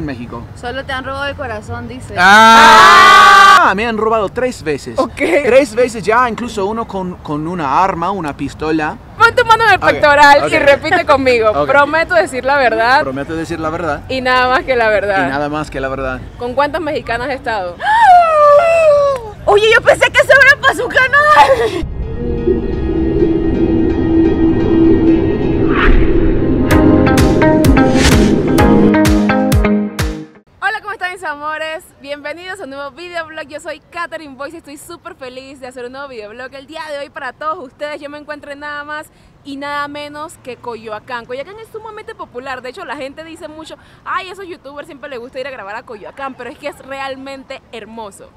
en México? Solo te han robado el corazón, dice. Ah, me han robado tres veces. Ok. Tres veces ya, incluso uno con, con una arma, una pistola. Pon tu mano en el pectoral y ok. repite conmigo. Ok. Prometo decir la verdad Prometo decir la verdad. y nada más que la Y verdad. nada más que la verdad. ¿Con cuántas mexicanas has estado? Oye, yo pensé que eso era para su canal. Bienvenidos a un nuevo videoblog. Yo soy Katherine Boyce y estoy súper feliz de hacer un nuevo videoblog el día de hoy para todos ustedes. Yo me encuentro en nada más y nada menos que Coyoacán. Coyoacán es sumamente popular. De hecho, la gente dice mucho, ay, esos youtubers siempre les gusta ir a grabar a Coyoacán, pero es que es realmente hermoso.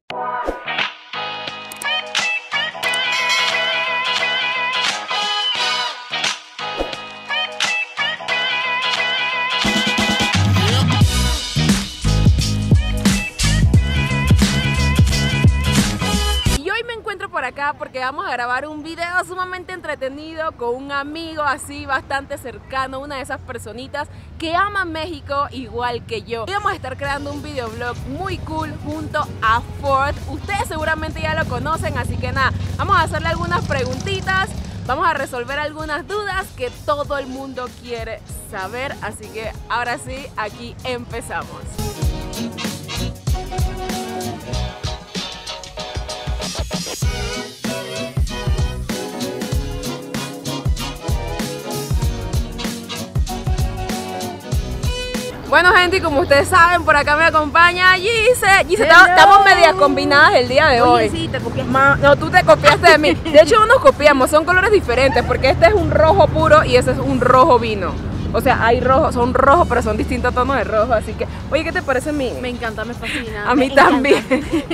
Porque vamos a grabar un video sumamente entretenido con un amigo así bastante cercano, una de esas personitas que ama México igual que yo. Y vamos a estar creando un videoblog muy cool junto a Ford. Ustedes seguramente ya lo conocen, así que nada, vamos a hacerle algunas preguntitas. Vamos a resolver algunas dudas que todo el mundo quiere saber, así que ahora sí, aquí empezamos. Bueno, gente, y como ustedes saben, por acá me acompaña Gise. Gise, estamos medias combinadas el día de Oye, hoy. sí, te copias. Ma- no, tú te copiaste de mí. De hecho, no nos copiamos, son colores diferentes, porque este es un rojo puro y ese es un rojo vino. O sea, hay rojos, son rojos, pero son distintos tonos de rojo. Así que, oye, ¿qué te parece mi? Me encanta, me fascina. A mí encanta. también.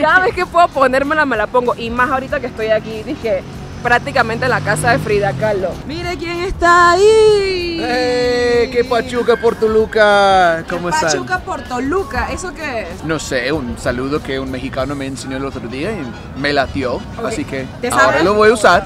Cada vez que puedo ponérmela, me la pongo. Y más ahorita que estoy aquí, dije, prácticamente en la casa de Frida Kahlo. Mire quién está ahí. ¡Eh! ¡Qué pachuca por Toluca! ¿Cómo están? Pachuca por Toluca, ¿eso qué es? No sé, un saludo que un mexicano me enseñó el otro día y me latió. Así que ¿Te ahora sabes? lo voy a usar.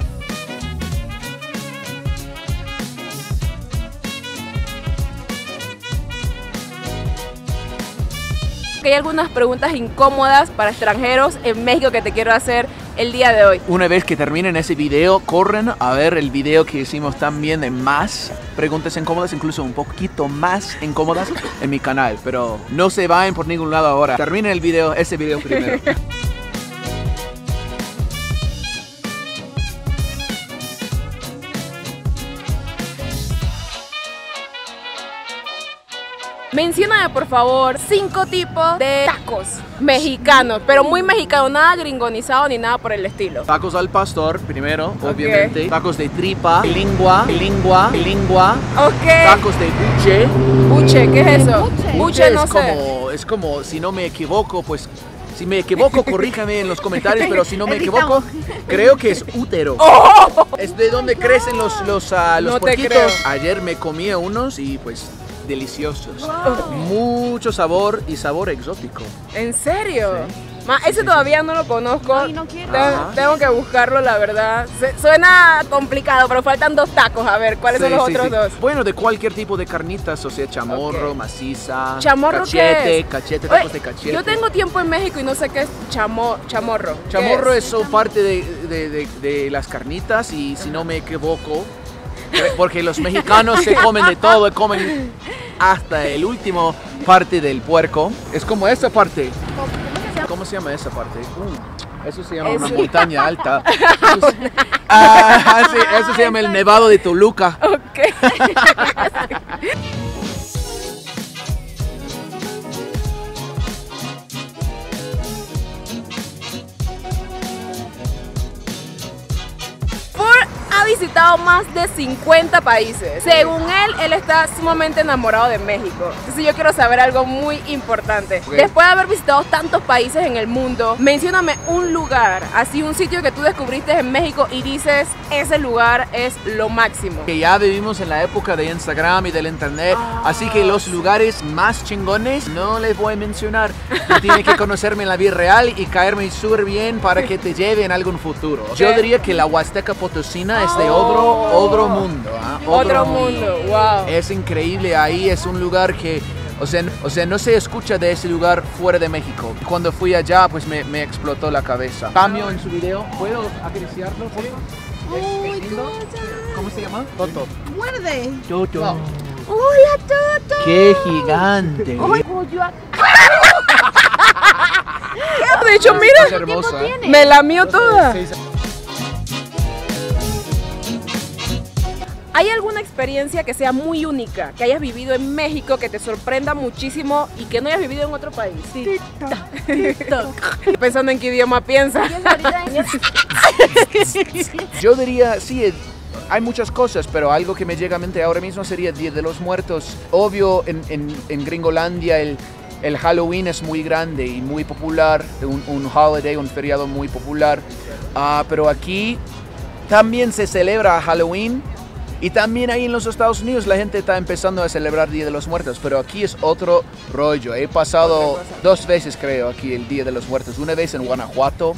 Que hay algunas preguntas incómodas para extranjeros en México que te quiero hacer el día de hoy. Una vez que terminen ese video, corren a ver el video que hicimos también de más preguntas incómodas, incluso un poquito más incómodas en mi canal. Pero no se vayan por ningún lado ahora. Terminen el video, ese video primero. Mencióname por favor cinco tipos de tacos mexicanos, pero muy mexicanos, nada gringonizado ni nada por el estilo. Tacos al pastor, primero, obviamente. Tacos de tripa, lingua, lingua, lingua. Ok. Tacos de buche. Buche, ¿qué es eso? Buche. Buche, no es sé. como, es como, si no me equivoco, pues, si me equivoco, corríjame en los comentarios, pero si no me equivoco, creo que es útero. Es de donde crecen los, los, ah, los No. Ayer me comí unos y pues deliciosos. Mucho sabor y sabor exótico. ¿En serio? Sí. Ma, ese sí, todavía no lo conozco. Ay, no quiero. Te- Ajá. Tengo que buscarlo, la verdad. Se- suena complicado, pero faltan dos tacos. A ver, ¿cuáles son los sí, otros sí. dos? Bueno, de cualquier tipo de carnitas, o sea, chamorro, maciza, ¿Chamorro cachete, qué es? cachete, Oye, tacos de cachete. Yo tengo tiempo en México y no sé qué es chamo, chamorro. ¿Qué Chamorro es son parte de, de- de- de las carnitas y si no me equivoco, porque los mexicanos se comen de todo, comen hasta el último parte del puerco. Es como esa parte. ¿Cómo se llama esa parte? Uh, eso se llama una montaña alta. Eso se- Ah, sí, eso se llama el Nevado de Toluca. Ok. visitado más de 50 países. Según él, él está sumamente enamorado de México. Entonces yo quiero saber algo muy importante. Ok. Después de haber visitado tantos países en el mundo, mencióname un lugar, así un sitio que tú descubriste en México y dices, ese lugar es lo máximo. Que ya vivimos en la época de Instagram y del internet, así que los lugares más chingones no les voy a mencionar. Tú tienes que conocerme en la vida real y caerme súper bien para que te lleve en algún futuro. Yo diría que la Huasteca Potosina es de otro, otro mundo. ¿ah? Otro mundo, wow. Es increíble, ahí es un lugar que, O sea, o sea, no se escucha de ese lugar fuera de México. Cuando fui allá, pues me, me explotó la cabeza. Cambio en su video. ¿Puedo. ¿Es- es lindo? ¿Cómo se llama? Toto. Muerde. Toto. Hola, Toto. ¡Qué gigante! De hecho, Es mira. ¿eh? me lamió toda. ¿Hay alguna experiencia que sea muy única, que hayas vivido en México, que te sorprenda muchísimo y que no hayas vivido en otro país? Pensando en qué idioma piensas. Yo diría, sí, eh, hay muchas cosas, pero algo que me llega a mente ahora mismo sería Día de los Muertos. Obvio, en, en, en Gringolandia el, el Halloween es muy grande y muy popular, un, un holiday, un feriado muy popular. Ah, pero aquí también se celebra Halloween y también ahí en los Estados Unidos la gente está empezando a celebrar Día de los Muertos, pero aquí es otro rollo. He pasado dos veces, creo, aquí el Día de los Muertos. Una vez en Guanajuato,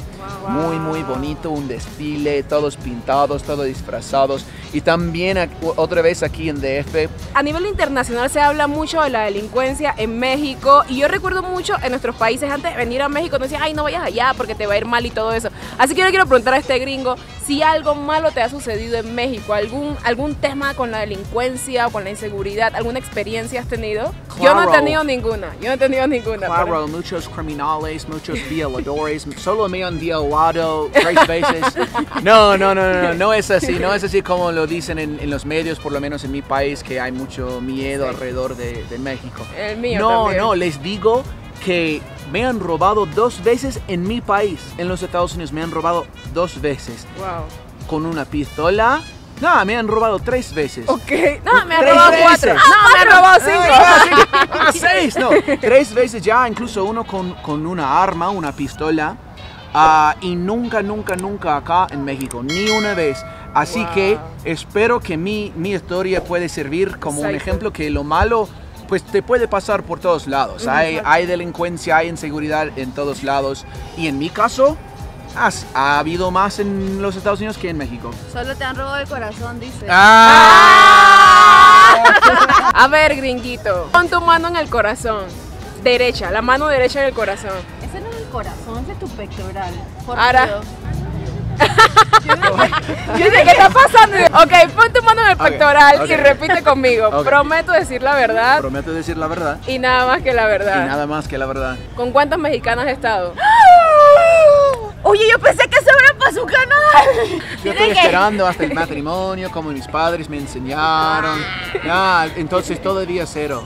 muy, muy bonito, un desfile, todos pintados, todos disfrazados. Y también otra vez aquí en DF, A nivel internacional se habla mucho de la delincuencia en México y yo recuerdo mucho en nuestros países antes de venir a México nos decían, ay no vayas allá porque te va a ir mal y todo eso. Así que yo le quiero preguntar a este gringo si algo malo te ha sucedido en México, algún, algún tema con la delincuencia o con la inseguridad, alguna experiencia has tenido. Yo no he tenido ninguna, yo no he tenido ninguna. pero- Claro, muchos criminales, muchos violadores, solo me han violado tres veces. No, no, no, no, no, no es así, no es así como lo dicen en, en los medios, por lo menos en mi país, que hay mucho miedo alrededor de, de México. El mío No, también. no, les digo que me han robado dos veces en mi país, en los Estados Unidos, me han robado dos veces Wow. con una pistola. No, me han robado tres veces. Ok, no, me han robado veces. cuatro. No, me han robado cinco. Ah. Ah, seis, no. Tres veces ya, incluso uno con, con una arma, una pistola. ah, y nunca, nunca, nunca acá en México, ni una vez. Así Wow. que espero que mi, mi historia puede servir como un ejemplo que lo malo pues te puede pasar por todos lados. Hay, hay delincuencia, hay inseguridad en todos lados. Y en mi caso, has- ha habido más en los Estados Unidos que en México. Solo te han robado el corazón, dice. Ah. A ver, gringuito, pon tu mano en el corazón. Derecha, la mano derecha en el corazón. Ese no es el corazón, ese es tu pectoral. Por Ahora. Dios. Yo dije, ¿qué está pasando? Ok, pon el y repite conmigo. Prometo decir la verdad Prometo decir la verdad. y nada más que la Y verdad. nada más que la verdad. ¿Con cuántas mexicanas has estado? Oye, yo pensé que eso era para su canal. Yo estoy esperando hasta el matrimonio, como mis padres me enseñaron. Ya, entonces todavía cero.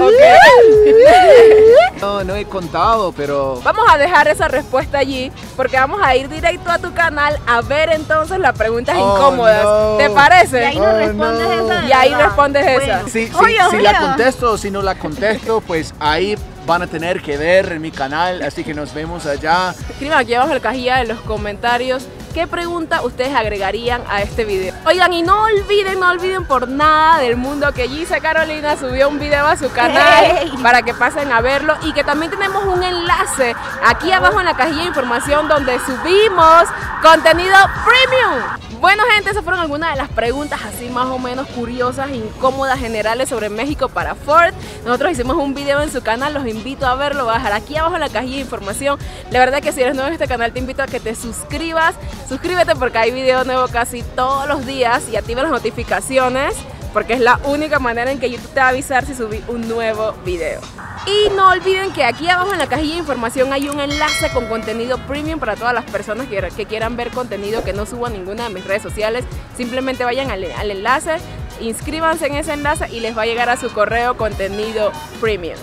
Ok. No, no he contado, pero Vamos a dejar esa respuesta allí porque vamos a ir directo a tu canal a ver entonces las preguntas Oh, incómodas. no. ¿Te Y parece? ahí no Oh, respondes no. esa. Y ahí respondes esa. Si, si- Oye, si oye. la contesto o si no la contesto, pues ahí van a tener que ver en mi canal. Así que nos vemos allá. Escriban aquí abajo en la cajilla de los comentarios qué pregunta ustedes agregarían a este video. Oigan, y no olviden, no olviden por nada del mundo que Gisa Carolina subió un video a su canal Hey. para que pasen a verlo y que también tenemos un enlace aquí abajo en la cajilla de información donde subimos contenido premium. Bueno gente, esas fueron algunas de las preguntas así más o menos curiosas, incómodas, generales sobre México para Ford. Nosotros hicimos un video en su canal, los invito a verlo, voy a dejar aquí abajo en la cajilla de información. La verdad que si eres nuevo en este canal te invito a que te suscribas, suscríbete porque hay video nuevo casi todos los días y activa las notificaciones porque es la única manera en que YouTube te va a avisar si subí un nuevo video. Y no olviden que aquí abajo en la cajilla de información hay un enlace con contenido premium para todas las personas que, quieran ver contenido que no subo a ninguna de mis redes sociales. Simplemente vayan al, al enlace, inscríbanse en ese enlace y les va a llegar a su correo contenido premium.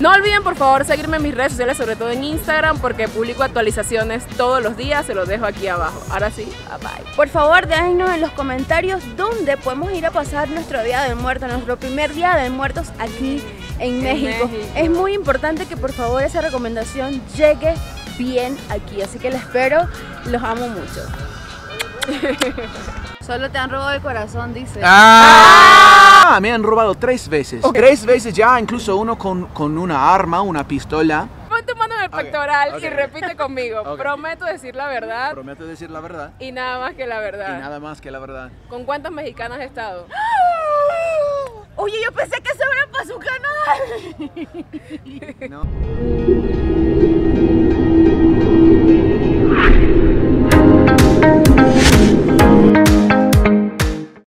No olviden por favor seguirme en mis redes sociales, sobre todo en Instagram, porque publico actualizaciones todos los días, se los dejo aquí abajo. Ahora sí, bye bye. Por favor, déjenos en los comentarios dónde podemos ir a pasar nuestro Día del Muerto, nuestro primer Día de Muertos aquí en, En México. México. Es muy importante que por favor esa recomendación llegue bien aquí, así que les espero, los amo mucho. Solo te han robado el corazón, dice. Ah, me han robado tres veces. Tres veces ya, incluso uno con, con una arma, una pistola. Pon tu mano en el pectoral y repite conmigo. Prometo decir la verdad Prometo decir la verdad. y nada más que la Y verdad. nada más que la verdad. ¿Con cuántas mexicanas has estado? Oye, yo pensé que eso era para su canal. No.